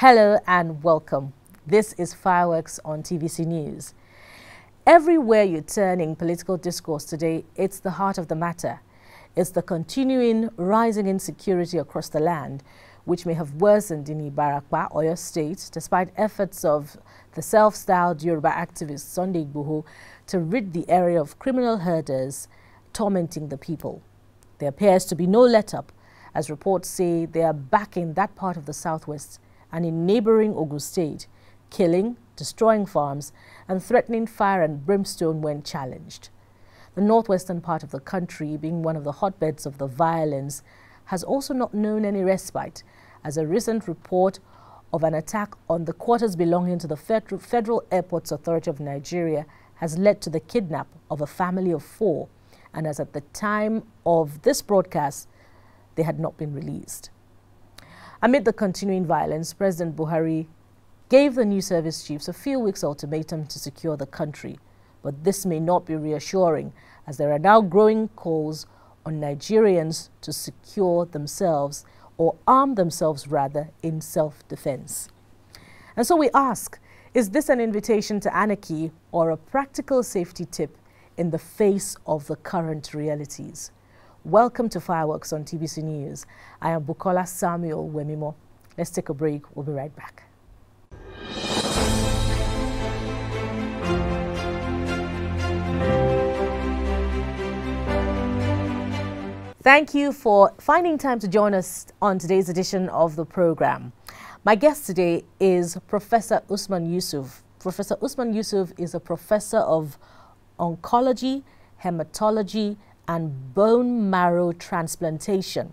Hello and welcome. This is Fireworks on TVC News. Everywhere you turn in political discourse today, it's the heart of the matter. It's the continuing rising insecurity across the land, which may have worsened in Ibarapa, Oyo State, despite efforts of the self-styled Yoruba activist Sunday Igboho to rid the area of criminal herders tormenting the people. There appears to be no let-up, as reports say they are back in that part of the southwest and in neighboring Ogun State, killing, destroying farms, and threatening fire and brimstone when challenged. The northwestern part of the country, being one of the hotbeds of the violence, has also not known any respite, as a recent report of an attack on the quarters belonging to the Federal Airports Authority of Nigeria has led to the kidnap of a family of four, and as at the time of this broadcast, they had not been released. Amid the continuing violence, President Buhari gave the new service chiefs a few weeks ultimatum to secure the country. But this may not be reassuring as there are now growing calls on Nigerians to secure themselves or arm themselves rather in self-defense. And so we ask, is this an invitation to anarchy or a practical safety tip in the face of the current realities? Welcome to Fireworks on TVC News. I am Bukola Samuel Wemimo. Let's take a break. We'll be right back. Thank you for finding time to join us on today's edition of the program. My guest today is Professor Usman Yusuf. Professor Usman Yusuf is a professor of oncology, hematology, and bone marrow transplantation.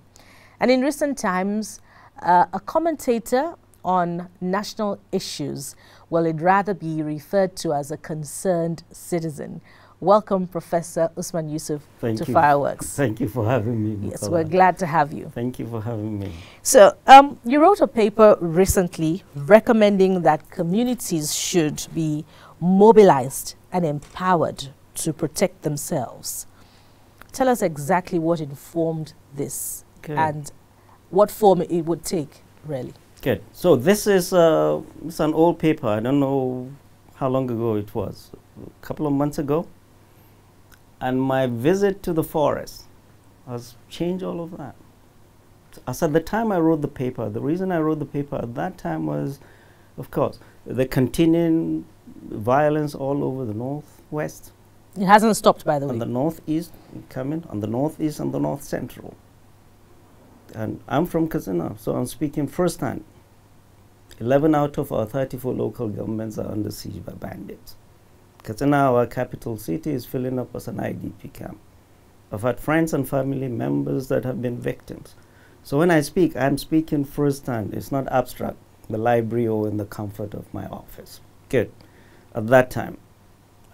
And in recent times, uh, a commentator on national issues, well, it'd rather be referred to as a concerned citizen. Welcome, Professor Usman Yusuf, Thank to you. Fireworks. Thank you for having me. Yes, we're glad to have you. Thank you for having me. So, um, you wrote a paper recently recommending that communities should be mobilized and empowered to protect themselves. Tell us exactly what informed this Good. and what form it would take, really. Good. So this is uh, it's an old paper. I don't know how long ago it was. A couple of months ago. And my visit to the forest has changed all of that. As at the time I wrote the paper, the reason I wrote the paper at that time was, of course, the continuing violence all over the northwest, It hasn't stopped, by the way. on the northeast coming, on the northeast and the north central. And I'm from Katsina, so I'm speaking firsthand. 11 out of our 34 local governments are under siege by bandits. Katsina, our capital city, is filling up as an IDP camp. I've had friends and family members that have been victims. So when I speak, I'm speaking first firsthand. It's not abstract, the library or in the comfort of my office. Good. At that time.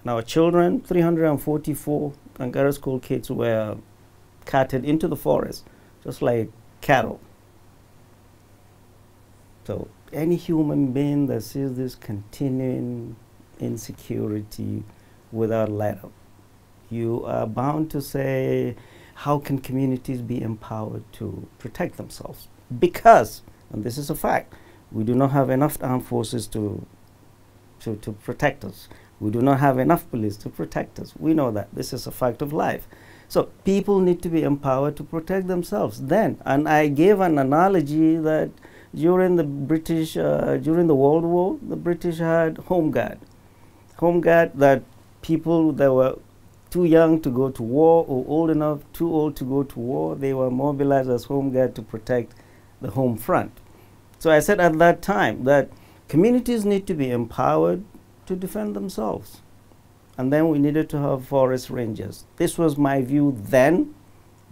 And our children, 344 Kankara school kids, were carted into the forest, just like cattle. So any human being that sees this continuing insecurity without let up, you are bound to say, how can communities be empowered to protect themselves? Because, and this is a fact, we do not have enough armed forces to, to, to protect us. We do not have enough police to protect us. We know that. This is a fact of life. So people need to be empowered to protect themselves then. And I gave an analogy that during the British, uh, during the World War, the British had home guard. Home guard that people that were too young to go to war or old enough, too old to go to war, they were mobilized as home guard to protect the home front. So I said at that time that communities need to be empowered to defend themselves. And then we needed to have forest rangers. This was my view then,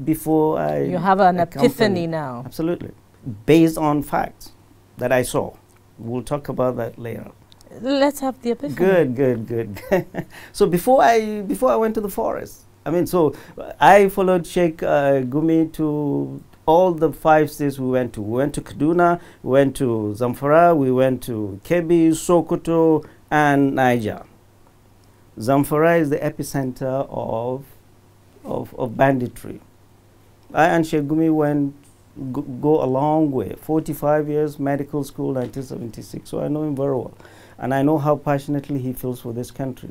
before I. you have an epiphany now. Absolutely. Based on facts that I saw. We'll talk about that later. Let's have the epiphany. Good, good, good. so before I before I went to the forest, I mean, so I followed Sheikh uh, Gumi to all the five states we went to. We went to Kaduna, we went to Zamfara, we went to Kebbi, Sokoto, and Niger. Zamfara is the epicenter of of, of banditry. I and Sheikh Gumi went go, go a long way. 45 years, medical school, 1976. So I know him very well. And I know how passionately he feels for this country.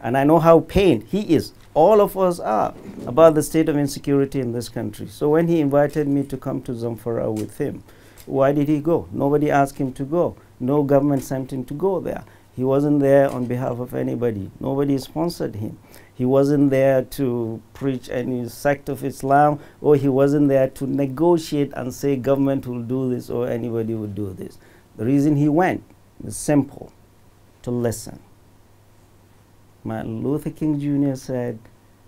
And I know how pained he is, all of us are, about the state of insecurity in this country. So when he invited me to come to Zamfara with him, why did he go? Nobody asked him to go. No government sent him to go there. He wasn't there on behalf of anybody. Nobody sponsored him. He wasn't there to preach any sect of Islam, or he wasn't there to negotiate and say government will do this or anybody will do this. The reason he went is simple to listen. Martin Luther King Jr. said,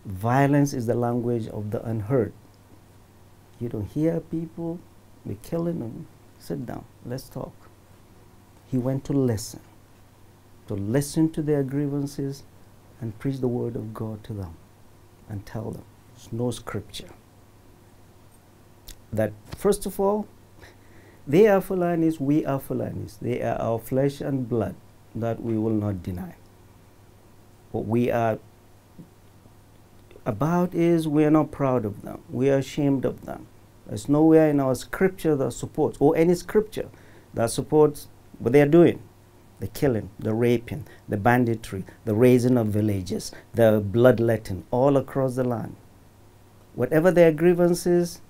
Violence is the language of the unheard. You don't hear people, we're killing them. Sit down, let's talk. He went to listen, to listen to their grievances and preach the word of God to them and tell them. There's no scripture. That, first of all, they are Fulanis, we are Fulanis. They are our flesh and blood that we will not deny. What we are about is we are not proud of them. We are ashamed of them. There's nowhere in our scripture that supports, or any scripture that supports what they are doing the killing, the raping, the banditry, the razing of villages, the bloodletting all across the land. Whatever their grievances,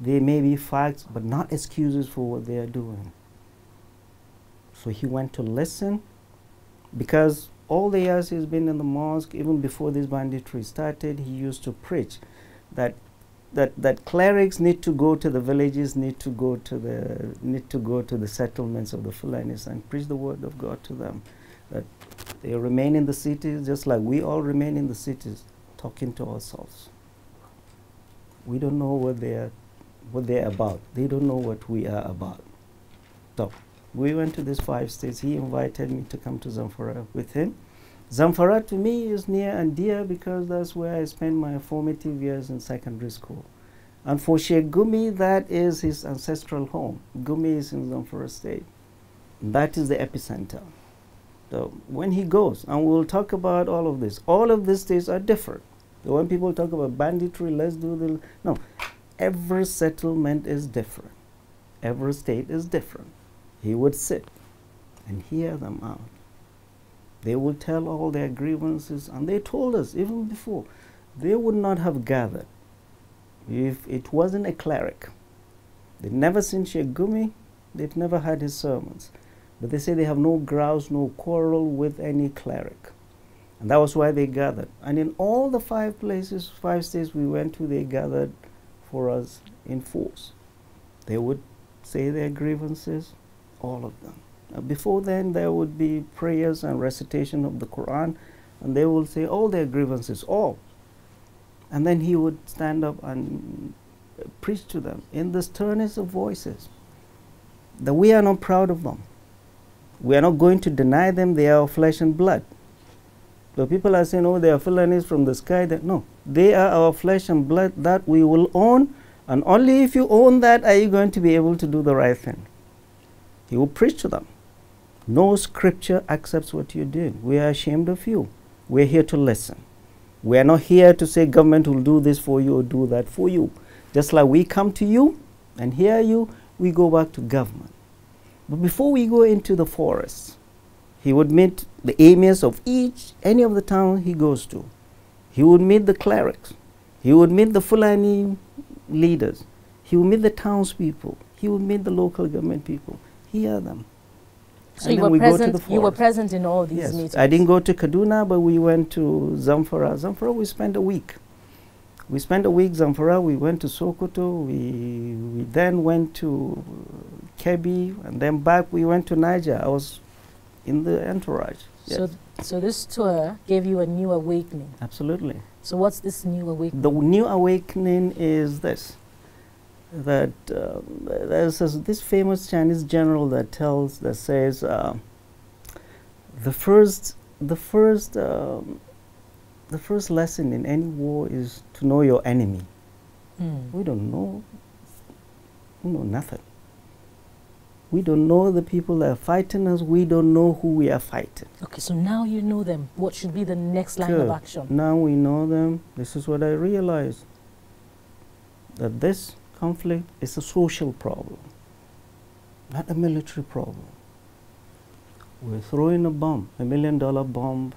they may be facts, but not excuses for what they are doing. So he went to listen because all the years he's been in the mosque, even before this banditry started, he used to preach that that, that clerics need to go to the villages, need to go to the need to go to the settlements of the Fulanis and preach the word of God to them. That they remain in the cities just like we all remain in the cities, talking to ourselves. We don't know what they are what they're about. They don't know what we are about. So we went to these five states. He invited me to come to Zamfara with him. Zamfara to me is near and dear because that's where I spent my formative years in secondary school. And for Sheikh Gumi, that is his ancestral home. Gumi is in Zamfara state. That is the epicenter. So when he goes, and we'll talk about all of this, all of these states are different. When people talk about banditry, let's do the, no, every settlement is different. Every state is different. He would sit and hear them out. They will tell all their grievances, and they told us even before, they would not have gathered if it wasn't a cleric. They've never seen Sheikh Gumi, they've never heard his sermons. But they say they have no grouse, no quarrel with any cleric. And that was why they gathered. And in all the five places, five states we went to, they gathered for us in force. They would say their grievances, all of them. Uh, before then, there would be prayers and recitation of the Quran, and they will say all their grievances, all. And then he would stand up and preach to them in the sternest of voices that we are not proud of them. We are not going to deny them, they are flesh and blood. So people are saying, oh, they are felonies from the sky. That, no, they are our flesh and blood that we will own, and only if you own that are you going to be able to do the right thing. He will preach to them. No scripture accepts what you're doing. We are ashamed of you. We're here to listen. We are not here to say government will do this for you or do that for you. Just like we come to you and hear you, we go back to government. But before we go into the forest, he would meet the emirs of each, any of the town he goes to. He would meet the clerics. He would meet the Fulani leaders. He would meet the townspeople. He would meet the local government people. Hear them. So you were, we present, you were present in all these yes. meetings? I didn't go to Kaduna, but we went to Zamfara. Zamfara, we spent a week. We spent a week Zamfara, we went to Sokoto, we, we then went to Kebbi, and then back we went to Niger. I was in the entourage. Yes. So, so this tour gave you a new awakening? Absolutely. So what's this new awakening? The new awakening is this that uh, there's this famous Chinese general that tells that says uh, the first the first um, the first lesson in any war is to know your enemy. Mm. We don't know we know nothing. We don't know the people that are fighting us. We don't know who we are fighting. Okay, so now you know them. What should be the next line of action? Now we know them. This is what I realized that this conflict is a social problem, not a military problem. We're throwing a bomb, a million dollar bomb,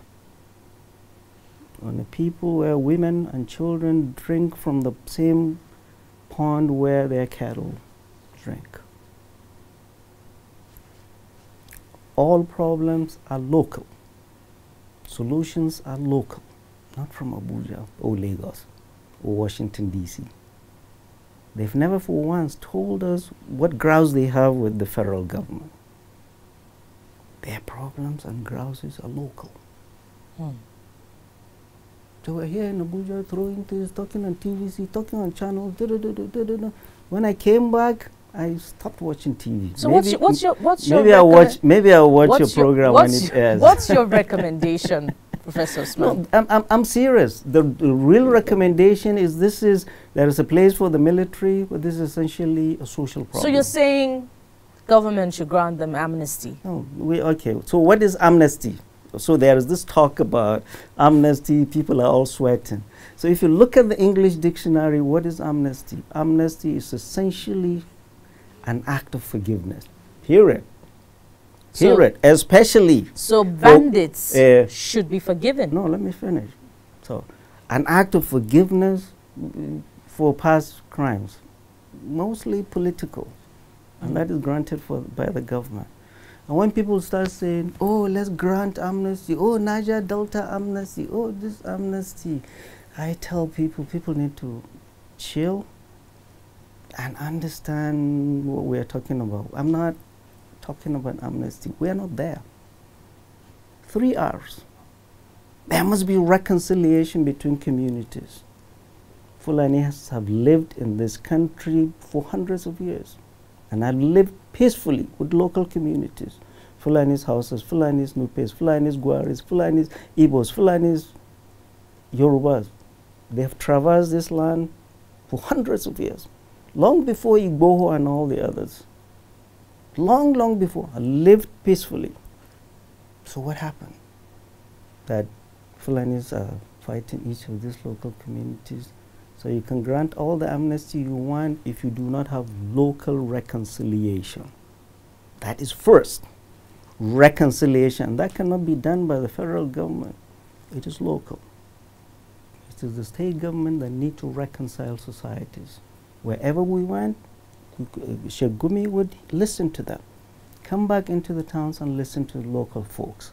on the people where women and children drink from the same pond where their cattle drink. All problems are local. Solutions are local, not from Abuja or Lagos or Washington, D.C. They've never for once told us what grouse they have with the federal government. Their problems and grouses are local. Hmm. So we're here in Abuja throwing things, talking on TVC, talking on channels. Da, da, da. When I came back, I stopped watching TV. So what's your, what's your what's maybe your I watch maybe I watch your your- program when it airs. What's your recommendation, Professor Usman? No, I'm, I'm, I'm serious. The, the real recommendation is this is there is a place for the military, but this is essentially a social problem. So you're saying government should grant them amnesty? No, we, okay. So what is amnesty? So there is this talk about amnesty. People are all sweating. So if you look at the English dictionary, what is amnesty? Amnesty is essentially an act of forgiveness. Hear So- it. Especially. So bandits uh, should be forgiven. No, let me finish. So, an act of forgiveness mm, for past crimes, mostly political, and that is granted for by the government. And when people start saying, "Oh, let's grant amnesty," "Oh, Niger Delta amnesty," "Oh, this amnesty," I tell people, people need to chill and understand what we are talking about. I'm not talking about amnesty. We are not there. Three R's. There must be reconciliation between communities. Fulanis have lived in this country for hundreds of years and have lived peacefully with local communities. Fulanis Hausas, Fulanis Nupes, Fulanis Gwaris, Fulanis Igbos, Fulanis Yorubas. They have traversed this land for hundreds of years, long before Igboho and all the others. Long, long before, lived peacefully. So what happened? That Fulanis are fighting each of these local communities. So you can grant all the amnesty you want if you do not have local reconciliation. That is first. Reconciliation. That cannot be done by the federal government. It is local. It is the state government that need to reconcile societies. Wherever we went, Sheikh Gumi would listen to them. Come back into the towns and listen to the local folks.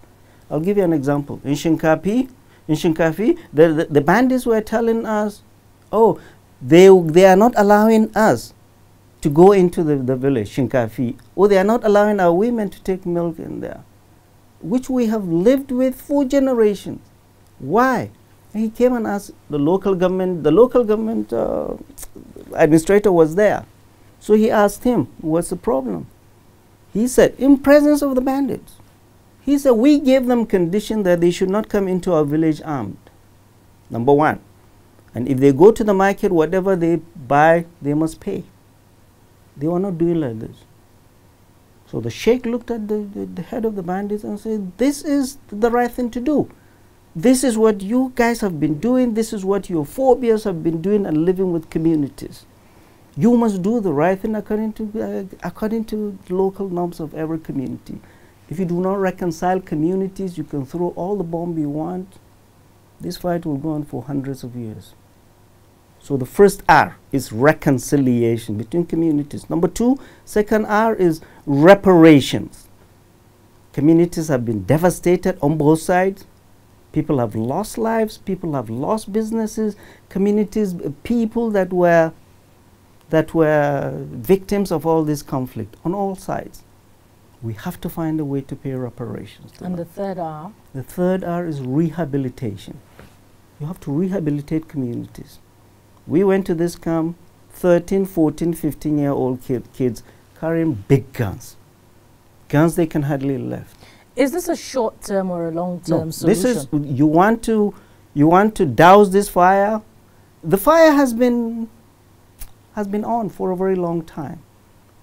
I'll give you an example. In Shinkapi, in Shinkafi, the, the, the bandits were telling us, oh, they, they are not allowing us to go into the, the village, Shinkafi, or they are not allowing our women to take milk in there, which we have lived with for generations. Why? And he came and asked the local government, the local government uh, administrator was there. So he asked him, what's the problem? He said, in presence of the bandits. He said, we gave them condition that they should not come into our village armed. Number one. And if they go to the market, whatever they buy, they must pay. They were not doing like this. So the sheikh looked at the, the, the head of the bandits and said, This is the right thing to do. This is what you guys have been doing. This is what your forebears have been doing and living with communities. You must do the right thing according to, uh, according to local norms of every community. If you do not reconcile communities, you can throw all the bomb you want. This fight will go on for hundreds of years. So the first R is reconciliation between communities. Number two, second R is reparations. Communities have been devastated on both sides. People have lost lives. People have lost businesses. Communities, uh, people that were that were victims of all this conflict on all sides. We have to find a way to pay reparations. to And the third R, The third R is rehabilitation. You have to rehabilitate communities. We went to this camp, 13, 14, 15 year old kid, kids carrying big guns. Guns they can hardly lift. is this a short term or a long term No, solution? this is you want to you want to douse this fire. The fire has been has been on for a very long time.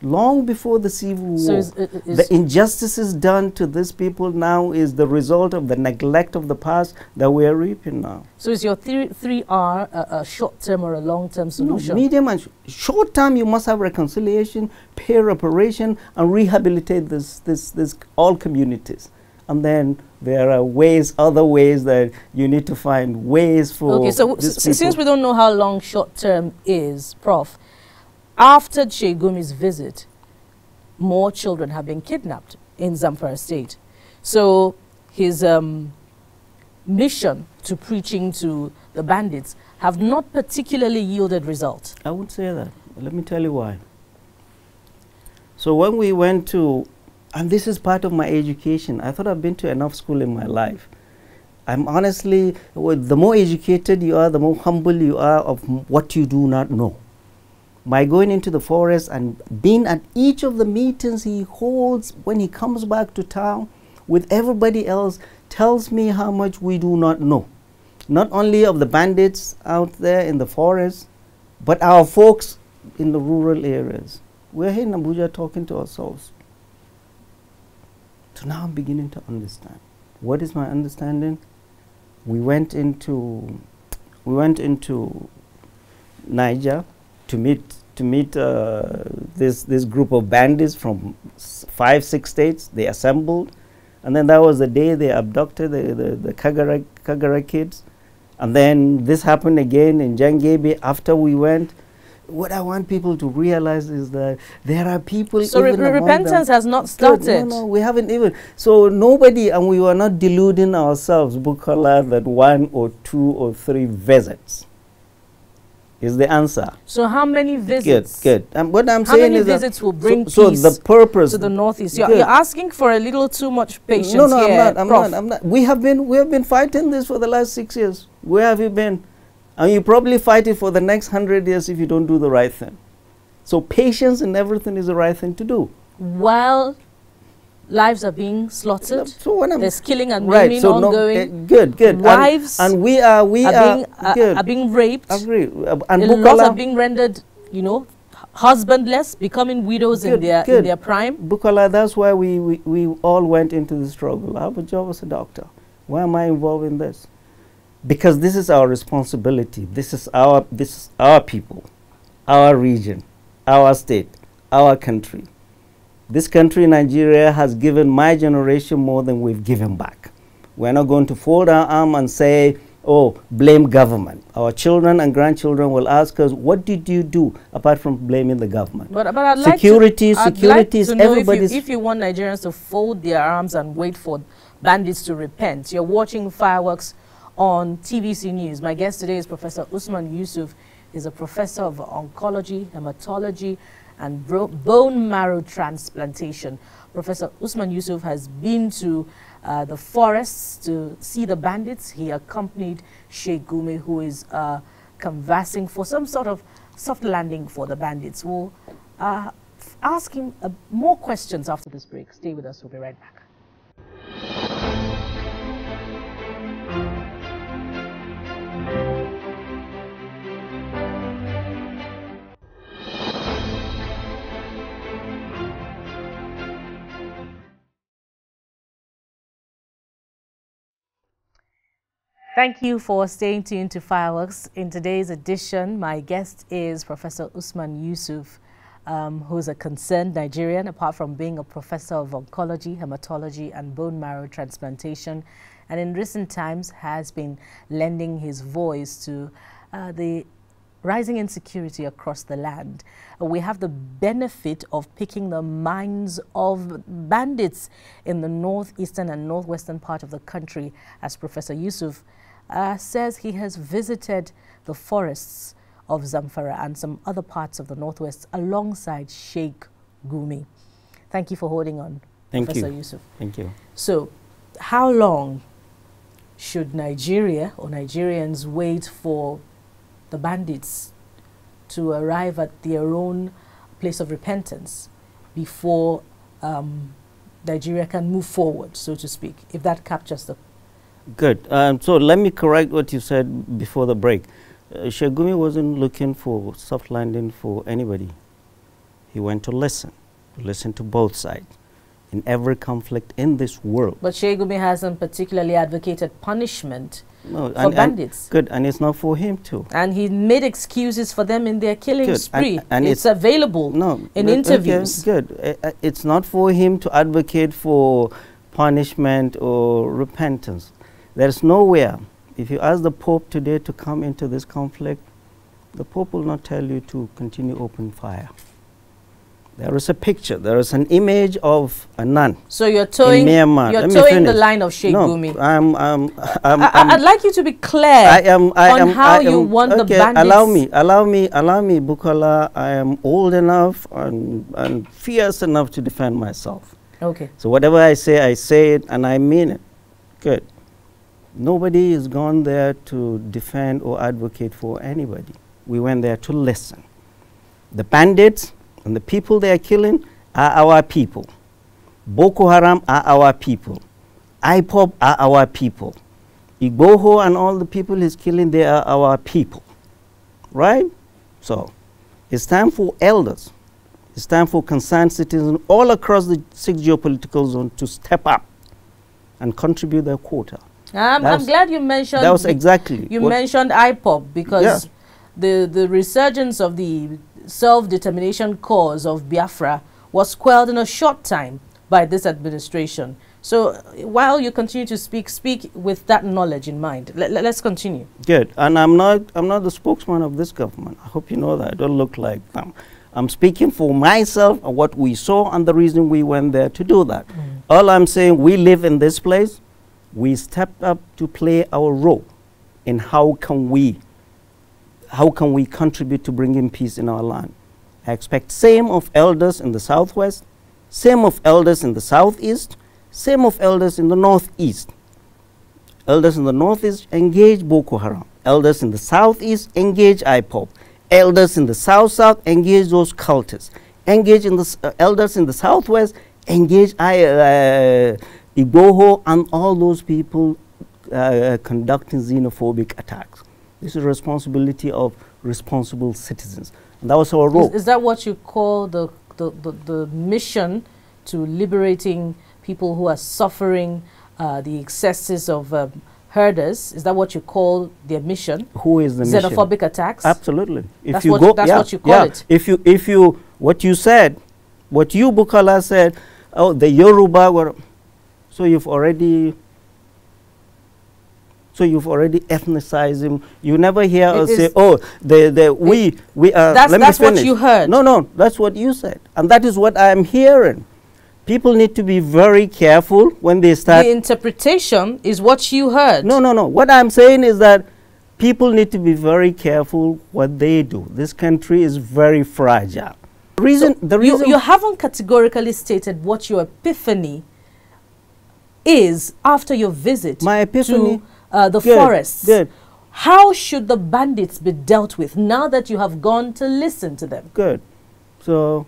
long before the civil So war. is, i- i- is the injustices done to these people now is the result of the neglect of the past that we are reaping now. so is your three three R a, a short term or a long term No, solution? medium and sh- short term, you must have reconciliation, pay reparation, and rehabilitate this, this, this all communities. And then there are ways, other ways that you need to find ways for. Okay, so these s- s- since we don't know how long short term is, Prof, after Sheikh Gumi's visit, more children have been kidnapped in Zamfara State. So his um, mission to preaching to the bandits have not particularly yielded results. I would say that. Let me tell you why. So when we went to, and this is part of my education, I thought I've been to enough school in my life. I'm honestly, the more educated you are, the more humble you are of what you do not know. By going into the forest and being at each of the meetings he holds when he comes back to town with everybody else, tells me how much we do not know. Not only of the bandits out there in the forest, but our folks in the rural areas. We're here in Abuja talking to ourselves. So now I'm beginning to understand. What is my understanding? We went into we went into Niger to meet to meet uh, this this group of bandits from five six states. They assembled, and then that was the day they abducted the the, the Kagara Kagara kids, and then this happened again in Jangebe after we went. What I want people to realize is that there are people. So re- even re- among them- repentance has not started. No, no, we haven't even. So nobody, and we were not deluding ourselves, Bukola, that one or two or three visits is the answer. So how many visits? Good, good. And what I'm How saying many is that visits will bring so, peace so the purpose. to the northeast? You're, you're asking for a little too much patience no, no, here, I'm not. I'm Prof. not. I'm not. We have been. We have been fighting this for the last six years. Where have you been? And you probably fight it for the next hundred years if you don't do the right thing. So patience and everything is the right thing to do. While lives are being slaughtered, So when I'm there's killing and right, maiming so no, ongoing. eh, good, good. And- Wives and, we are we are, are, being, good. are being raped. Agree. Uh, and lot are being rendered, you know, husbandless, becoming widows in Good, their in their prime. Bukola, that's why we, we, we all went into the struggle. I have a job as a doctor. Why am I involved in this? Because this is our responsibility. This is our this is our people, our region, our state, our country. This country, Nigeria, has given my generation more than we've given back. We're not going to fold our arm and say, oh, blame government. Our children and grandchildren will ask us, what did you do apart from blaming the government? But, but I'd like Security, to, I'd security like is to know if you, if you want Nigerians to fold their arms and wait for bandits to repent. You're watching fireworks on TVC News. My guest today is Professor Usman Yusuf. He's a professor of oncology, hematology, and bone marrow transplantation. Professor Usman Yusuf has been to uh, the forests to see the bandits. He accompanied Sheikh Gumi, who is uh, canvassing for some sort of soft landing for the bandits. We'll uh, ask him uh, more questions after this break. Stay with us. We'll be right back. Thank you for staying tuned to Fireworks. In today's edition, my guest is Professor Usman Yusuf, um, who's a concerned Nigerian, apart from being a professor of oncology, hematology, and bone marrow transplantation, and in recent times has been lending his voice to uh, the rising insecurity across the land. We have the benefit of picking the minds of bandits in the northeastern and northwestern part of the country, as Professor Yusuf uh, says he has visited the forests of Zamfara and some other parts of the northwest alongside Sheikh Gumi. Thank you for holding on, Thank Professor you. Yusuf. Thank you. So, how long should Nigeria or Nigerians wait for the bandits to arrive at their own place of repentance before um, Nigeria can move forward, so to speak, if that captures the. Good. Um, so let me correct what you said before the break. Uh, Sheikh Gumi wasn't looking for soft landing for anybody. He went to listen, to listen to both sides in every conflict in this world. But Sheikh Gumi hasn't particularly advocated punishment No, for and, and bandits. good, and it's not for him to. And he made excuses for them in their killing Good, and- spree. and it's, it's- available No, in good, okay, interviews. good. Uh, uh, it's not for him to advocate for punishment or repentance. There's nowhere. If you ask the Pope today to come into this conflict, the Pope will not tell you to continue open fire. There is a picture, there is an image of a nun So you're toeing, Myanmar. you're Let toeing the line of Sheikh no, Gumi. I'm, I'm, I'm, I, I'm, I, would like you to be clear. I am. I on am. how I you am, want the okay, Allow me. Allow me. Allow me, Bukola. I am old enough and, and fierce enough to defend myself. okay. So whatever I say, I say it and I mean it. Good. Nobody has gone there to defend or advocate for anybody. We went there to listen. The bandits and the people they are killing are our people. Boko Haram are our people. IPOB are our people. Igboho and all the people he's killing, they are our people. Right? So, it's time for elders, it's time for concerned citizens all across the six geopolitical zone to step up and contribute their quota. I'm, I'm glad you mentioned That was exactly You mentioned IPOB because Yeah. the, the resurgence of the self-determination cause of Biafra was quelled in a short time by this administration. So while you continue to speak, speak with that knowledge in mind. Let, us continue. Good. And I'm not, I'm not the spokesman of this government. I hope you know that. I don't look like them. I'm speaking for myself and what we saw and the reason we went there to do that. Mm. All I'm saying, we live in this place. We stepped up to play our role in how can we, how can we contribute to bringing peace in our land. I expect same of elders in the southwest, same of elders in the southeast, same of elders in the northeast. Elders in the northeast engage Boko Haram. Elders in the southeast engage IPOB. Elders in the south south engage those cultists. Engage in the uh, elders in the southwest engage I, uh, Igboho and all those people uh, conducting xenophobic attacks. This is responsibility of responsible citizens. And that was our role. Is, is that what you call the, the, the, the mission to liberating people who are suffering uh, the excesses of um, herders? Is that what you call their mission? Who is the mission? Xenophobic attacks? Absolutely. If That's you what- go, that's yeah, what you call yeah. it. If you, if you, what you said, what you Bukola said, oh, the Yoruba were, so you've already, so you've already ethnicized him. You never hear It us say, oh, the, the, we, we are. That's- let me that's what you heard. No, no, that's what you said, and that is what I am hearing. People need to be very careful when they start the interpretation is what you heard. no, no, no. What I'm saying is that people need to be very careful what they do. This country is very fragile. The reason, the you, reason, you haven't categorically stated what your epiphany is after your visit My epiphany- to uh, the Good, forests. good. How should the bandits be dealt with now that you have gone to listen to them? good. So,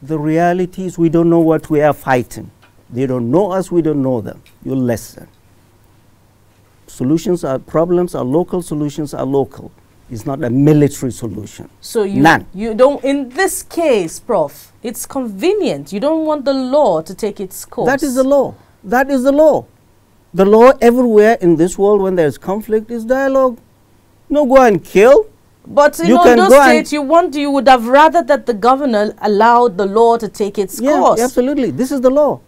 the reality is we don't know what we are fighting. They don't know us. We don't know them. You listen. Solutions are problems are local. Solutions are local. It's not a military solution. So you None. you don't in this case, Prof. It's convenient. You don't want the law to take its course. That is the law. That is the law. The law everywhere in this world when there's conflict is dialogue. No go and kill. But in You can Ondo go State, you want you would have rather that the governor allowed the law to take its Yeah, course. absolutely. This is the law.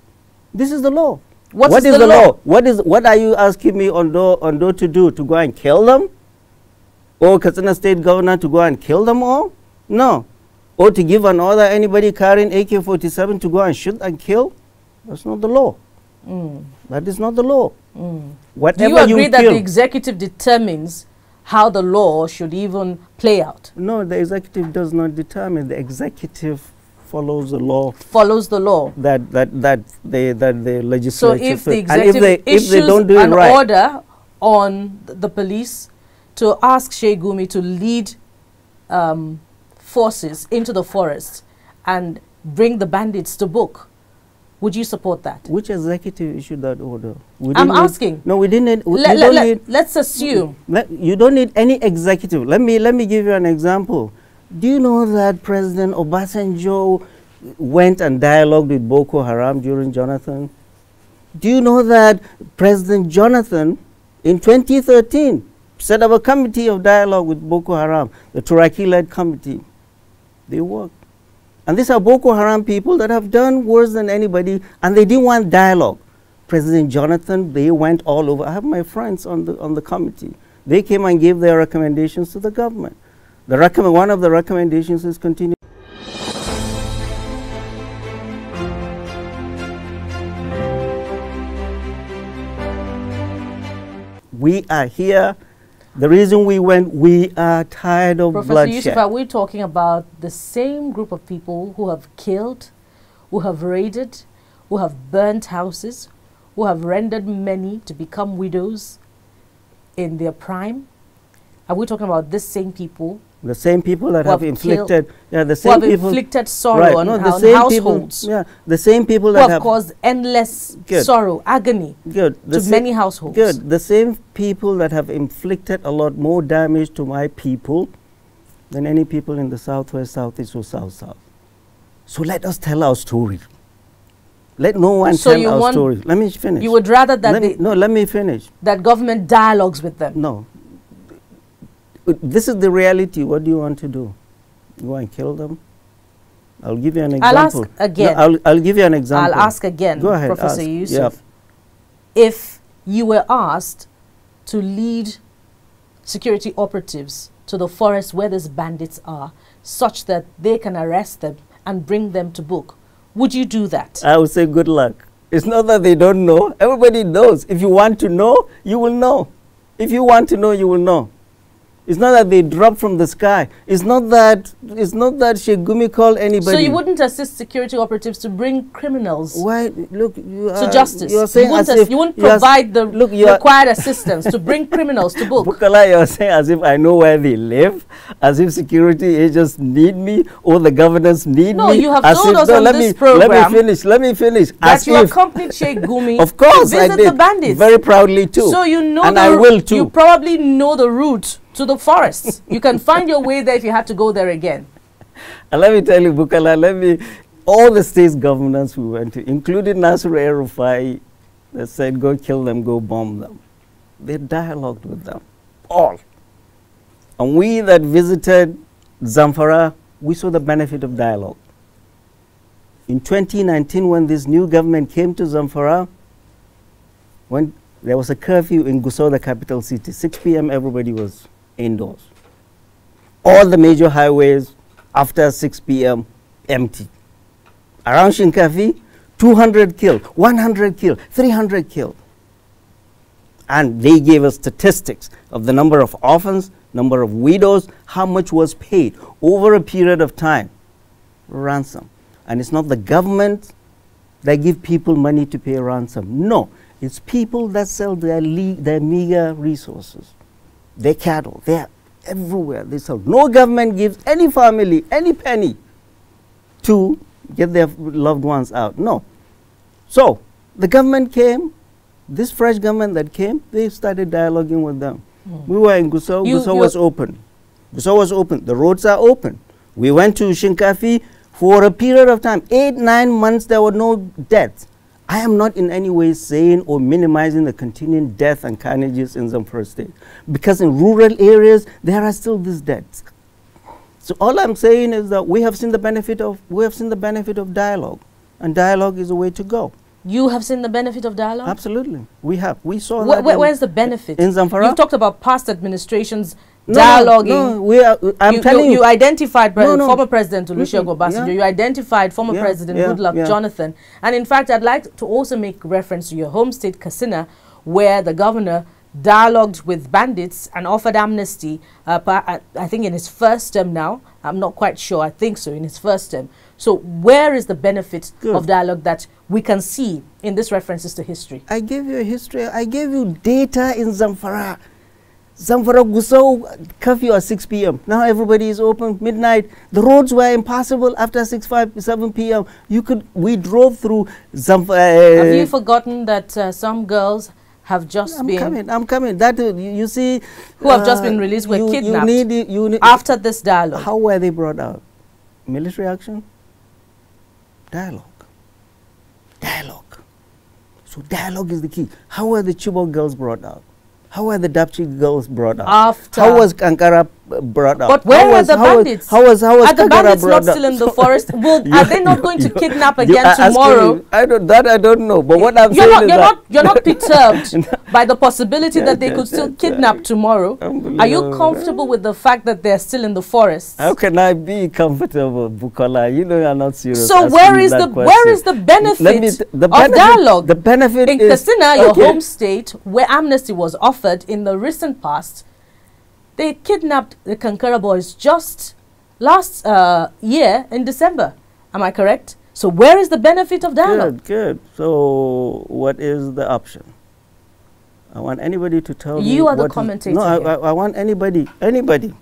This is the law. What What is is the law? law? What is what are you asking me Ondo Ondo to do? To go and kill them? Or Katsina State governor to go and kill them all? No. Or to give an order anybody carrying AK-47 to go and shoot and kill? That's not the law. That is not the law. Do Whatever you agree that kill, the executive determines how the law should even play out? No, the executive does not determine. The executive follows the law Follows the law. that that that they that the So if the executive if they if issues they don't do an right, order on th- the police to ask Sheikh Gumi to lead um, forces into the forest and bring the bandits to book, would you support that? which executive issued that order? I'm need- asking. no, we didn't. Need, we, Let, let, need. let, us assume. Let, you don't need any executive. Let me let me give you an example. Do you know that President Obasanjo went and dialogued with Boko Haram during Jonathan? Do you know that President Jonathan in 2013 set up a committee of dialogue with Boko Haram, the Turaki-led committee? They worked. And these are Boko Haram people that have done worse than anybody, and they didn't want dialogue. President Jonathan, they went all over. I have my friends on the, on the committee. They came and gave their recommendations to the government. The recommend, one of the recommendations is continue. We are here. The reason we went, we are tired of Professor bloodshed. Yusuf, are we talking about the same group of people who have killed, who have raided, who have burnt houses, who have rendered many to become widows in their prime? Are we talking about this same people the same people that have, have inflicted, yeah, the same have people, inflicted sorrow right, on, no, the same households, people, yeah, the same people that have, have caused endless Good. sorrow, agony good, to many households? Good. The same people that have inflicted a lot more damage to my people than any people in the southwest, southeast, or south south. So let us tell our story. Let no one So tell you our want- story. Let me finish. You would rather that let me, no, let me finish. that government dialogues with them. No. This is the reality. What do you want to do? You want to kill them? I'll give you an example. I'll ask again. No, I'll, I'll give you an example. I'll ask again, Go ahead, Professor ask. Yusuf. If you were asked to lead security operatives to the forest where these bandits are, such that they can arrest them and bring them to book, would you do that? I would say good luck. It's not that they don't know. Everybody knows. If you want to know, you will know. If you want to know, you will know. It's not that they drop from the sky. It's not that it's not that Sheikh Gumi called anybody. so you wouldn't assist security operatives to bring criminals Why look you to are, justice? You are saying wouldn't, as if you wouldn't you s- provide the look, required assistance to bring criminals to book. Bukola, you're saying as if I know where they live, as if security agents need me or the governors need No, me. you have told if- us no, on let this me, program Let me finish. Let me finish. that as you if, accompanied Sheikh Gumi of course, to I visit did. the bandits. Very proudly too. So you know and I will too. You probably know the route to the forests. you can find your way there if you had to go there again. And let me tell you, Bukola, let me, all the states governors we went to, including Nasir El-Rufai, they said, go kill them, go bomb them. They dialogued with them, all. And we that visited Zamfara, we saw the benefit of dialogue. In 2019, when this new government came to Zamfara, when there was a curfew in Gusau, the capital city, 6 p.m., everybody was indoors all the major highways after 6 p.m. empty. Around Shinkafi, 200 killed, 100 killed, 300 killed. And they gave us statistics of the number of orphans, number of widows, how much was paid over a period of time. Ransom. And it's not the government that give people money to pay ransom. No, it's people that sell their, their meager resources, their cattle, they're everywhere they sell. No government gives any family any penny to get their loved ones out. No. So the government came, this fresh government that came, they started dialoguing with them. Hmm. We were in Gusau, You- Gusau was open. Gusau was open. The roads are open. We went to Shinkafi for a period of time, eight, nine months, there were no deaths. I am not in any way saying or minimizing the continuing death and carnages in Zamfara state. Because in rural areas, there are still these deaths. So all I'm saying is that we have seen the benefit of, we have seen the benefit of dialogue. And dialogue is the way to go. You have seen the benefit of dialogue? Absolutely. We have. We saw Wh- that. wh- where's the benefit? In Zamfara? You've talked about past administrations No, dialoguing. No, we are, I'm you, telling you, you. identified pre- No, no. former President Olusegun Mm-mm, Obasanjo. yeah. You identified former Yeah, President yeah, Goodluck yeah. Jonathan. And in fact, I'd like to also make reference to your home state, Katsina, where the governor dialogued with bandits and offered amnesty. Uh, I I think in his first term now. I'm not quite sure. I think so in his first term. So where is the benefit Good. of dialogue that we can see in these references to history? I gave you a history. I gave you data in Zamfara. Zamfara Gusau curfew at 6 p.m. Now everybody is open midnight. The roads were impassable after 6, 5, 7 p.m. You could. We drove through Zamfara. Have you forgotten that uh, some girls have just I'm been coming. I'm coming. That uh, you, you see, who have just uh, been released were you, kidnapped You need, you need, after this dialogue. How were they brought out? Military action? Dialogue. Dialogue. So dialogue is the key. How were the Chibok girls brought out? How were the Dapchi girls brought up? After How was Kankara brought out? But where were the how bandits? Was, how was how was Are the bandits not still in the forest? Well, You- are they not going to kidnap again tomorrow? me- I don't that I don't know. But what I'm You're saying not, is you're not, you're not perturbed by the possibility that they could still kidnap tomorrow. Are you comfortable with the fact that they're still in the forest? How can I be comfortable, Bukola? You know you're not serious. So where is the where is the benefit the of benefit, dialogue? The benefit in is Katsina, your okay. home state, where amnesty was offered in the recent past, they kidnapped the Kankara boys just last uh, year in December. Am I correct? So where is the benefit of dialogue? Good, good. So what is the option? I want anybody to tell me. You are the commentator No, I. I, I want anybody, anybody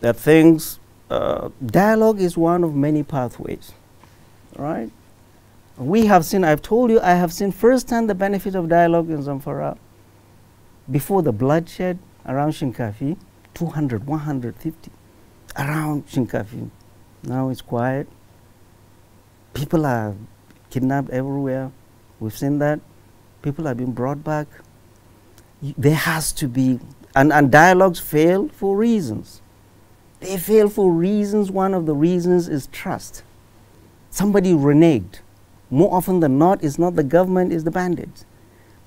that thinks uh, dialogue is one of many pathways, right? We have seen, I've told you, I have seen firsthand the benefit of dialogue in Zamfara. Before the bloodshed around Shinkafi, 200, 150 around Shinkafi. Now it's quiet. People are kidnapped everywhere. We've seen that. People have been brought back. There has to be, and, and dialogues fail for reasons. They fail for reasons. One of the reasons is trust. Somebody reneged. More often than not, it's not the government, it's the bandits.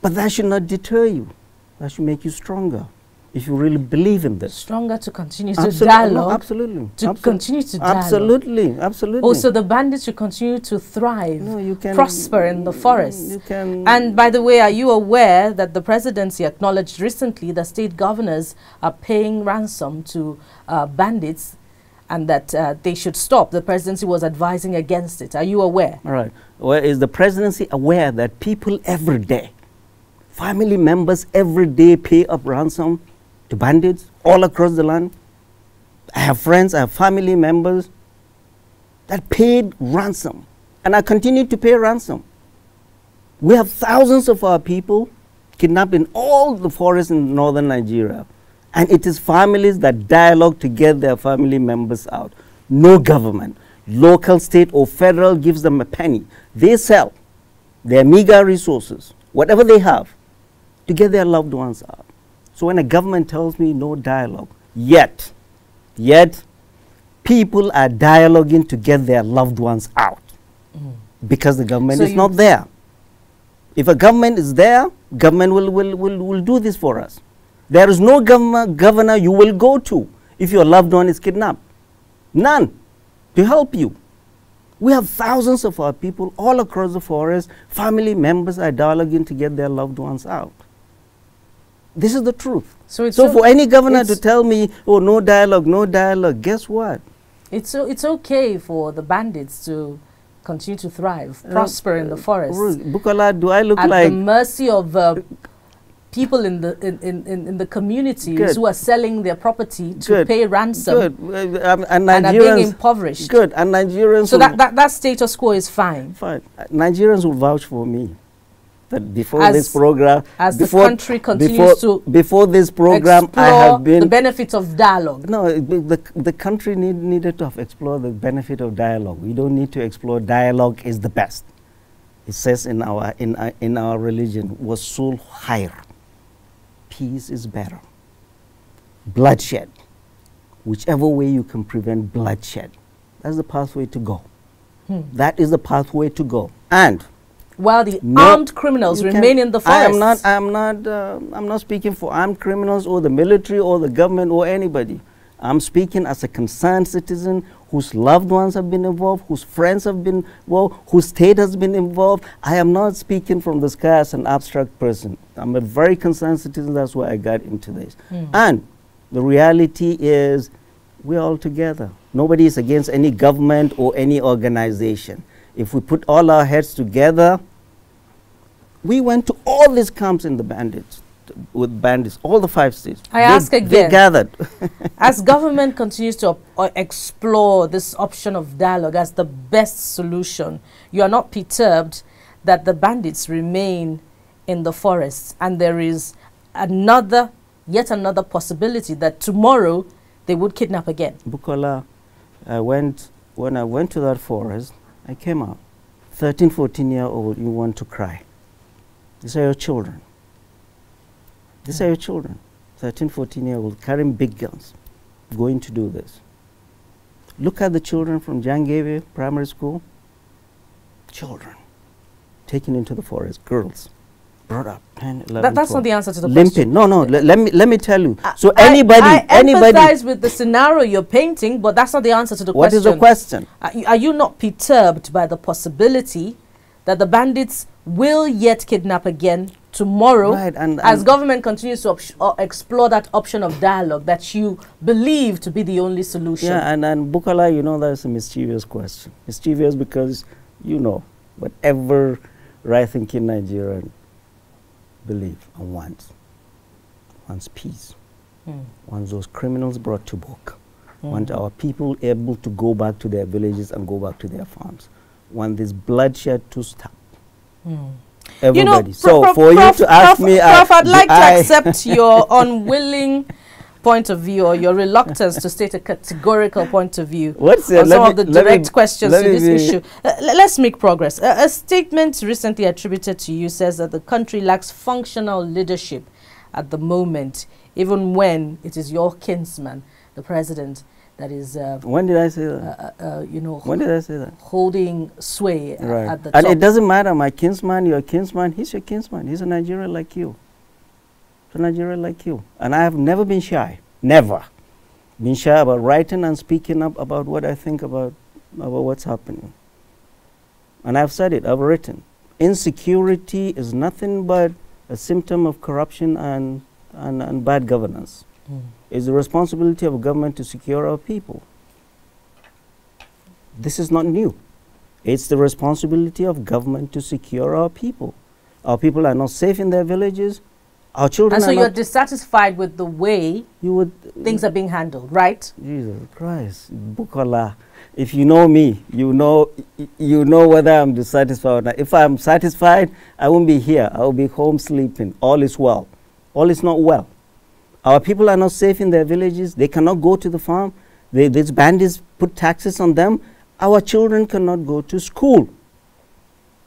But that should not deter you. That should make you stronger if you really believe in this. Stronger to continue to Absolute- no, dialogue. absolutely. to continue to dialogue. Absolutely, absolutely. Also, the bandits should continue to thrive, no, you can prosper in the forest. You can. And by the way, are you aware that the presidency acknowledged recently that state governors are paying ransom to uh, bandits and that uh, they should stop? The presidency was advising against it. Are you aware? All right. Well, is the presidency aware that people every day, family members every day pay up ransom to bandits all across the land? I have friends, I have family members that paid ransom, and I continue to pay ransom. We have thousands of our people kidnapped in all the forests in northern Nigeria. And it is families that dialogue to get their family members out. No government, local, state, or federal gives them a penny. They sell their meager resources, whatever they have, to get their loved ones out. So when a government tells me no dialogue, yet, yet, people are dialoguing to get their loved ones out because the government So is not there. If a government is there, government will, will, will, will do this for us. There is no governor, governor you will go to if your loved one is kidnapped. None to help you. We have thousands of our people all across the forest. Family members are dialoguing to get their loved ones out. This is the truth. So it's So o- for any governor to tell me, oh, no dialogue, no dialogue, guess what? It's o- it's okay for the bandits to continue to thrive, Uh, prosper in the forest, Bukola, do I look at like the mercy of uh, people in the in, in, in, the communities Good. who are selling their property to Good. pay ransom good? Uh, um, and and are being impoverished. good. And Nigerians, So that, that, that status quo is fine. Fine. Uh, Nigerians will vouch for me. That before As- this program, as the country continues before, to before this program, I have been the benefits of dialogue. no. it- The, the, country need, needed to have explored the benefit of dialogue. We don't need to explore dialogue is the best. It says in our in our, in our religion was sul higher. Peace is better. Bloodshed, whichever way you can prevent bloodshed, that's the pathway to go. Hmm. That is the pathway to go. And While the No, armed criminals remain in the I am not. I am not. Uh, I'm not speaking for armed criminals or the military or the government or anybody. I'm speaking as a concerned citizen whose loved ones have been involved, whose friends have been involved, whose state has been involved. I am not speaking from the sky as an abstract person. I'm a very concerned citizen. That's why I got into this. Hmm. And the reality is, we're all together. Nobody is against any government or any organization. If we put all our heads together, we went to all these camps in the bandits, with bandits, all the five states. I They- ask They gathered. As government continues to explore this option of dialogue as the best solution, you are not perturbed that the bandits remain in the forests, and there is another, yet another possibility that tomorrow they would kidnap again. Bukola, I went, when I went to that forest, I came out. 13, 14 year old, you want to cry. These are your children. These are hmm. your children. 13, 14 year old carrying big guns, going to do this. Look at the children from Jangebe Primary School. Children taken into the forest, girls brought up 10, 11, That, that's 12, not the answer to the limping. question. No, no. le- let me let me tell you. I- so I- anybody, I, anybody. empathize with the scenario you're painting, but that's not the answer to the What question. is the question? Are you, are you not perturbed by the possibility that the bandits will yet kidnap again tomorrow Right, and- as government continues to uh, explore that option of dialogue that you believe to be the only solution? Yeah, and, and Bukola, you know, that's a mischievous question. Mischievous because, you know, whatever right thinking Nigerian believe and wants, wants peace, Mm. wants those criminals brought to book, Mm. want our people able to go back to their villages and go back to their farms, want this bloodshed to stop. Mm. Everybody. You know, so for Prof, you to ask Prof, me, Prof, I, I'd like to accept your unwilling point of view or your reluctance to state a categorical point of view What's on some Let of the me- me- direct questions to this issue. Uh, let's make progress. A- a statement recently attributed to you says that the country lacks functional leadership at the moment, even when it is your kinsman, the president, that is, uh, When did I say uh, that? uh, uh, you know, when did I say that? holding sway Right. at the and top. it doesn't matter, my kinsman, your kinsman, he's your kinsman. He's a Nigerian like you. He's a Nigerian like you. And I have never been shy, never been shy about writing and speaking up about what I think about, about what's happening. And I've said it, I've written. Insecurity is nothing but a symptom of corruption and, and, and bad governance. Mm. It's the responsibility of government to secure our people. This is not new. It's the responsibility of government to secure our people. Our people are not safe in their villages. Our children And so are you're dissatisfied with the way you would. things are being handled, right? Jesus Christ, Bukola. If you know me, you know you know whether I'm dissatisfied or not. If I'm satisfied, I won't be here. I will be home sleeping. All is well. All is not well. Our people are not safe in their villages. They cannot go to the farm. They, these bandits put taxes on them. Our children cannot go to school.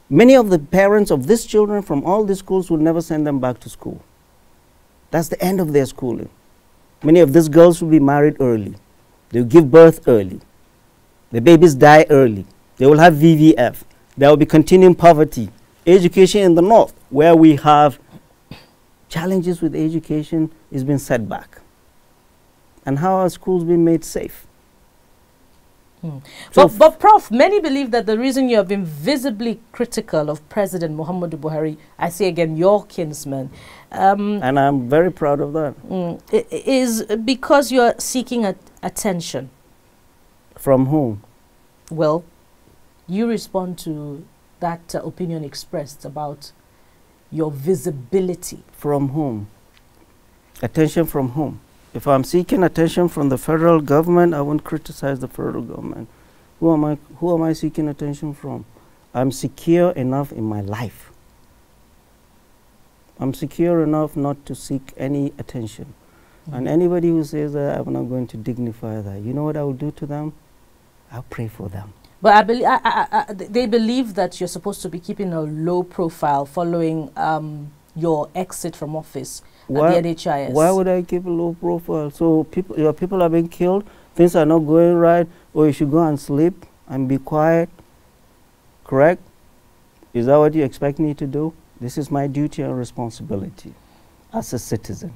Many of the parents of these children from all these schools will never send them back to school. That's the end of their schooling. Many of these girls will be married early. They will give birth early. The babies die early. They will have VVF. There will be continuing poverty. Education in the north, where we have challenges with education, is being set back. And how are schools being made safe? Hmm. So But, but, Prof, many believe that the reason you have been visibly critical of President Muhammadu Buhari, I say again, your kinsman, um, And I'm very proud of that. mm, is because you're seeking at attention. From whom? Well, you respond to that uh, opinion expressed about your visibility. From whom? Attention from whom? If I'm seeking attention from the federal government, I won't criticize the federal government. Who am I, who am I seeking attention from? I'm secure enough in my life. I'm secure enough not to seek any attention. And anybody who says that I'm not going to dignify that, you know what I will do to them? I'll pray for them. But I believe I, I, I, they believe that you're supposed to be keeping a low profile following um, your exit from office Why- at the NHIS. Why would I keep a low profile? So people, your people are being killed, things are not going right, or you should go and sleep and be quiet. Correct? Is that what you expect me to do? This is my duty and responsibility as a citizen.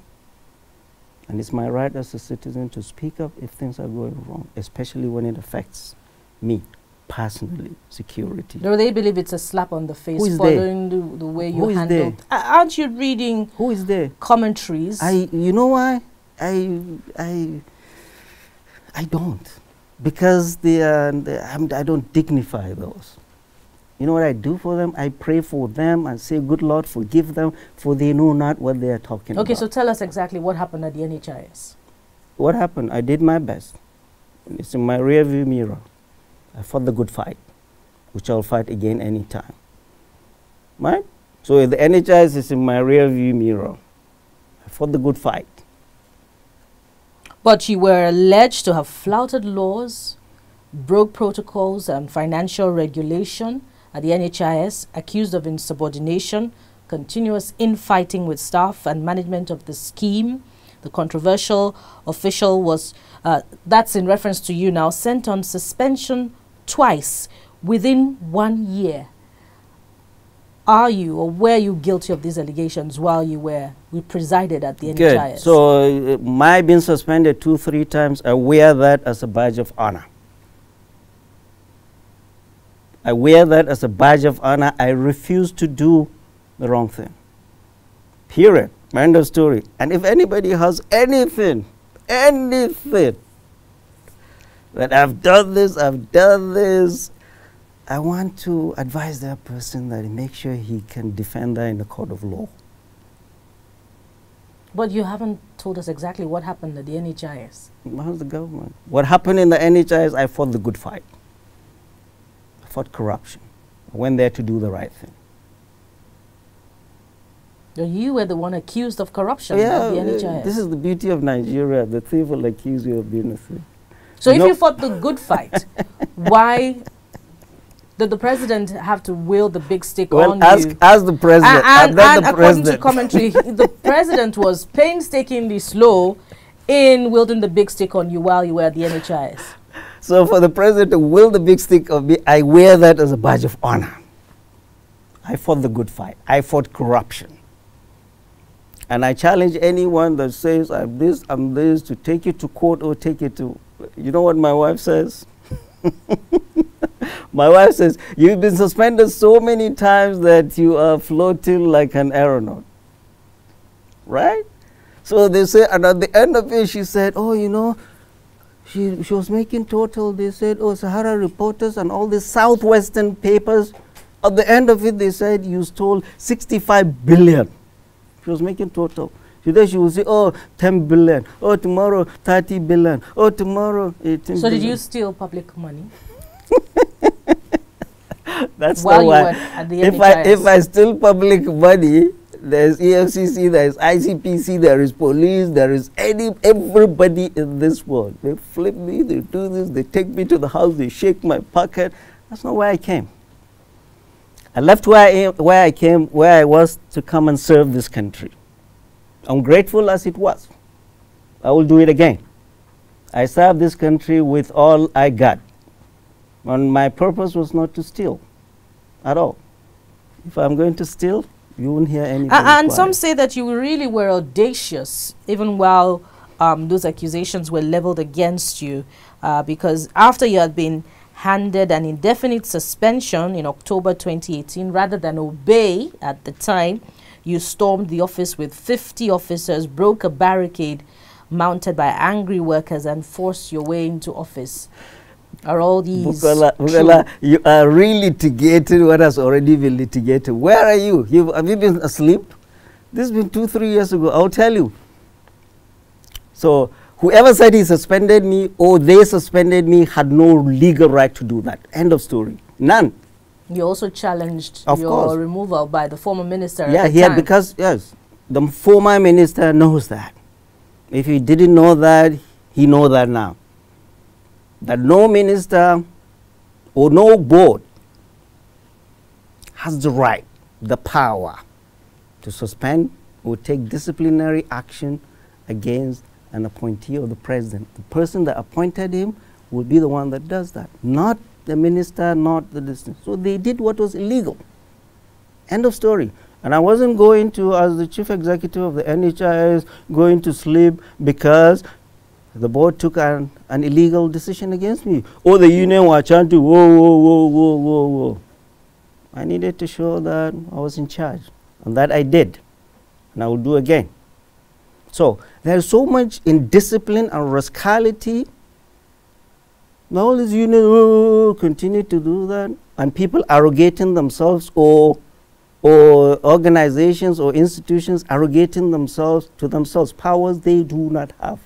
And it's my right as a citizen to speak up if things are going wrong, especially when it affects me personally, security. Do they believe it's a slap on the face Who is following the, the way you Who is handled? A- aren't you reading Who is there? commentaries? I, you know why? I, I, I don't, because they are, they, I don't dignify those. You know what I do for them? I pray for them and say, "Good Lord, forgive them, for they know not what they are talking okay, about." so tell us exactly what happened at the NHIS. what happened? I did my best. It's in my rearview mirror. I fought the good fight, which I'll fight again anytime. Right? So the NHIS is in my rear view mirror. I fought the good fight. But you were alleged to have flouted laws, broke protocols and financial regulation at the NHIS, accused of insubordination, continuous infighting with staff and management of the scheme. The controversial official was, uh, that's in reference to you now, sent on suspension twice within one year are you or were you guilty of these allegations while you were we presided at the Good. NHIS? So uh, my being suspended two, three times, I wear that as a badge of honor. I wear that as a badge of honor. I refuse to do the wrong thing. Period. End of story. And if anybody has anything, anything, that I've done this, I've done this, I want to advise that person that he make sure he can defend that in the court of law. But you haven't told us exactly what happened at the NHIS. How's the government? What happened in the NHIS, I fought the good fight. Fought corruption. Went there to do the right thing. You were the one accused of corruption yeah, the NHIS. this is the beauty of Nigeria. The thief will accuse you of being a thief. so if you fought the good fight, why did the president have to wield the big stick Well, on ask, you? ask the president. and and, and the according to president. commentary, the president was painstakingly slow in wielding the big stick on you while you were at the NHIS. So for the president to wield the big stick of me, I wear that as a badge of honor. I fought the good fight. I fought corruption. And I challenge anyone that says I'm this, I'm this, to take you to court or take you to. You know what my wife says? my wife says, You've been suspended so many times that you are floating like an aeronaut. Right? So they say, and at the end of it, she said, Oh, you know, she, she was making total, they said, oh, Sahara reporters and all the southwestern papers. At the end of it, they said you stole 65 billion. She was making total. Today she will say, oh, 10 billion. Oh, tomorrow, 30 billion. Oh, tomorrow, 18 So did you steal public money? That's while not you why. were at the if I, if I steal public money, there's E EFCC, there's ICPC, there is police, there is any everybody in this world. They flip me, they do this, they take me to the house, they shake my pocket. That's not where I came. I left where I, where I came, where I was to come and serve this country. Ungrateful as it was, I will do it again. I served this country with all I got. And my purpose was not to steal at all. If I'm going to steal, you won't hear anything. A- and some say that you really were audacious, even while um, those accusations were leveled against you, uh, because after you had been handed an indefinite suspension in October 2018, rather than obey at the time, you stormed the office with 50 officers, broke a barricade mounted by angry workers, and forced your way into office. Are all these Bukola? Bukola, you are re-litigating what has already been litigated. Where are you? You've, have you been asleep? This has been two, three years ago. I'll tell you. So whoever said he suspended me or they suspended me had no legal right to do that. End of story. None. You also challenged Of your course. removal by the former minister. yeah, at the he had time. because yes, the former minister knows that. If he didn't know that, he know that now. That no minister or no board has the right, the power to suspend or take disciplinary action against an appointee of the president. The person that appointed him will be the one that does that, not the minister, not the distance. So they did what was illegal. End of story. And I wasn't going to, as the chief executive of the NHIS, going to sleep because the board took an, an illegal decision against me. Or the union were chanting, whoa, whoa, whoa, whoa, whoa, whoa. I needed to show that I was in charge. And that I did. And I will do again. So there's so much indiscipline and rascality. Now all these unions oh, continue to do that. And people arrogating themselves or or organizations or institutions arrogating themselves to themselves powers they do not have.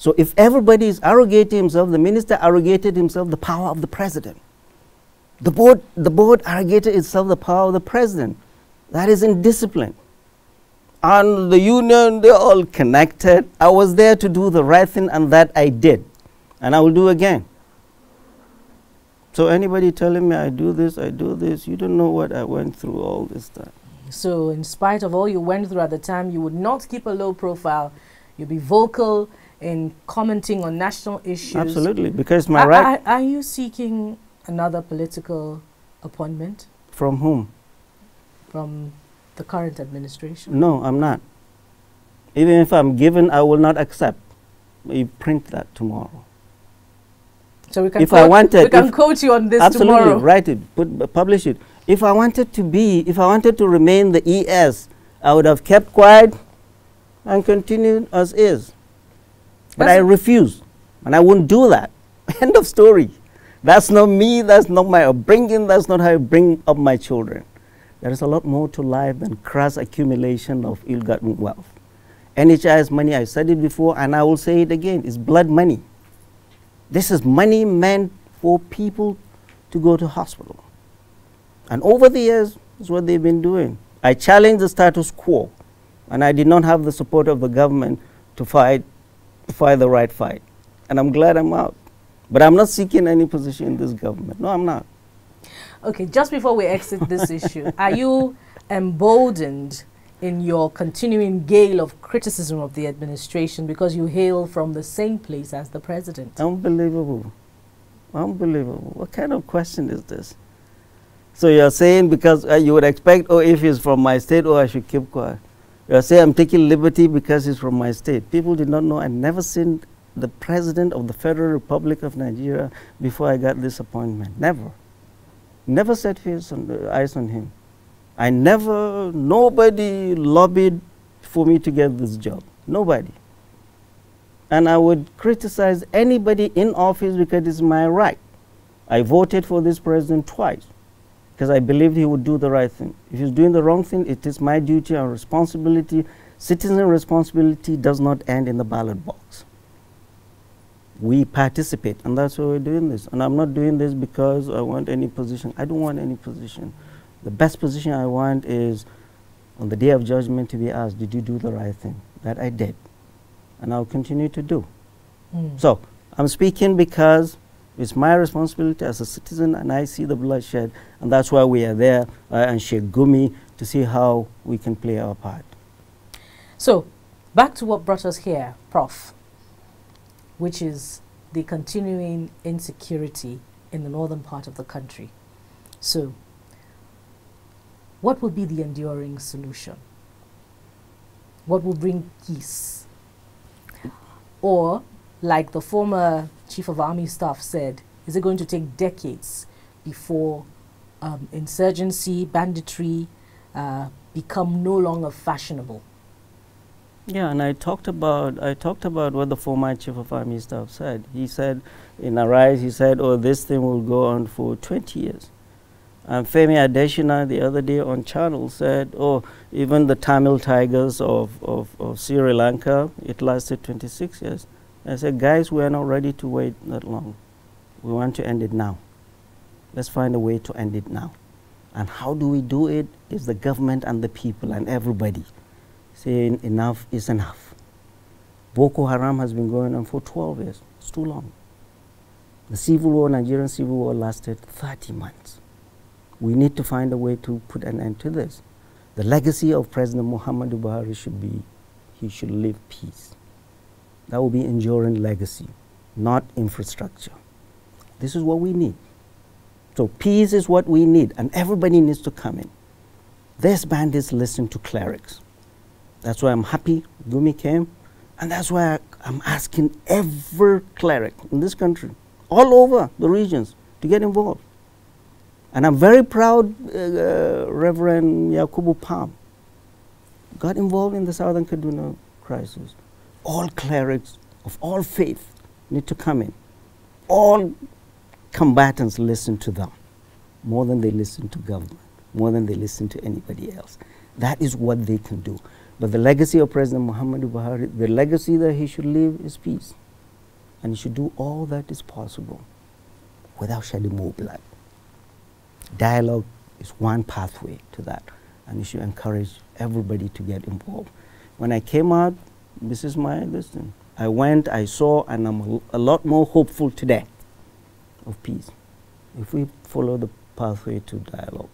So if everybody is arrogating himself, the minister arrogated himself the power of the president. The board, the board arrogated itself the power of the president. That is indiscipline. And the union, they're all connected. I was there to do the right thing, and that I did. And I will do again. So anybody telling me I do this, I do this, you don't know what I went through all this time. So in spite of all you went through at the time, you would not keep a low profile. You'd be vocal in commenting on national issues. Absolutely, because my are, right. Are, are you seeking another political appointment? From whom? From the current administration. No, I'm not. Even if I'm given, I will not accept. You print that tomorrow. So we can, if quote, I wanted, we can quote you on this absolutely, tomorrow. write it, put, publish it. If I wanted to be, if I wanted to remain the ES, I would have kept quiet and continued as is. But That's I refuse, and I won't do that. End of story. That's not me, that's not my upbringing, that's not how I bring up my children. There is a lot more to life than crass accumulation of ill-gotten wealth. NHIS money, I said it before, and I will say it again, is blood money. This is money meant for people to go to hospital. And over the years, is what they've been doing. I challenged the status quo, and I did not have the support of the government to fight, fight the right fight. And I'm glad I'm out. But I'm not seeking any position in this government. No, I'm not. Okay, just before we exit this issue, are you emboldened in your continuing gale of criticism of the administration because you hail from the same place as the president? Unbelievable. Unbelievable. What kind of question is this? So you're saying because uh, you would expect, oh, if he's from my state, oh, I should keep quiet. Saying I'm taking liberty because he's from my state. People did not know. I'd never seen the president of the Federal Republic of Nigeria before I got this appointment. Never. Never set on, uh, eyes on him. I never, nobody lobbied for me to get this job. Nobody. And I would criticize anybody in office because it's my right. I voted for this president twice because I believed he would do the right thing. If he's doing the wrong thing, it is my duty and responsibility. Citizen responsibility does not end in the ballot box. We participate, and that's why we're doing this. And I'm not doing this because I want any position. I don't want any position. The best position I want is on the day of judgment to be asked, did you do the right thing? That I did. And I'll continue to do. Mm. So I'm speaking because it's my responsibility as a citizen and I see the bloodshed and that's why we are there uh, and Sheikh Gumi to see how we can play our part. So back to what brought us here, Prof, which is the continuing insecurity in the northern part of the country. So what will be the enduring solution? What will bring peace? Or, like the former chief of army staff said, is it going to take decades before um, insurgency, banditry uh, become no longer fashionable? Yeah, and I talked about I talked about what the former chief of army staff said. He said in Arise, he said, "Oh, this thing will go on for 20 years." And Femi Adesina the other day on channel said, oh, even the Tamil tigers of, of, of Sri Lanka, it lasted 26 years. I said, guys, we are not ready to wait that long. We want to end it now. Let's find a way to end it now. And how do we do it? it? Is the government and the people and everybody saying enough is enough. Boko Haram has been going on for 12 years. It's too long. The civil war, Nigerian civil war, lasted 30 months we need to find a way to put an end to this. The legacy of President Muhammadu Buhari should be he should leave peace. That will be enduring legacy, not infrastructure. This is what we need. So peace is what we need, and everybody needs to come in. This bandits listen to clerics. That's why I'm happy Gumi came, and that's why I, I'm asking every cleric in this country, all over the regions, to get involved. And I'm very proud uh, Reverend Yakubu Pam got involved in the Southern Kaduna crisis. All clerics of all faith need to come in. All combatants listen to them more than they listen to government, more than they listen to anybody else. That is what they can do. But the legacy of President Muhammadu Buhari, the legacy that he should leave is peace. And he should do all that is possible without shedding more blood. Dialogue is one pathway to that. and you should encourage everybody to get involved. When I came out, this is my listen. I went, I saw, and I'm a, a lot more hopeful today of peace. If we follow the pathway to dialogue,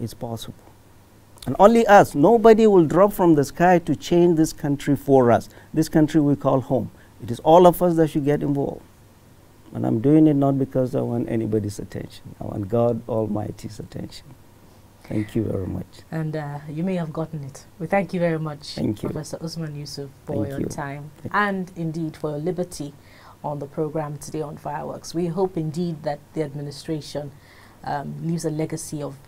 it's possible. And only us, nobody will drop from the sky to change this country for us. This country we call home. It is all of us that should get involved. And I'm doing it not because I want anybody's attention. I want God Almighty's attention. Thank you very much. And uh, you may have gotten it. We thank you very much, thank you. Professor Usman Yusuf, for thank your you. time thank and indeed for your liberty on the program today on fireworks. We hope indeed that the administration um, leaves a legacy of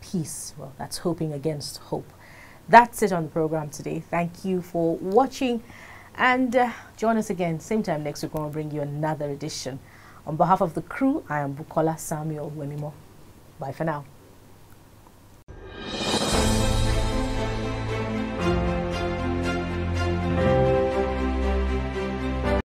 peace. Well, that's hoping against hope. That's it on the program today. Thank you for watching and uh, join us again same time next week when we'll bring you another edition. On behalf of the crew, I am Bukola Samuel Wemimo. Bye for now.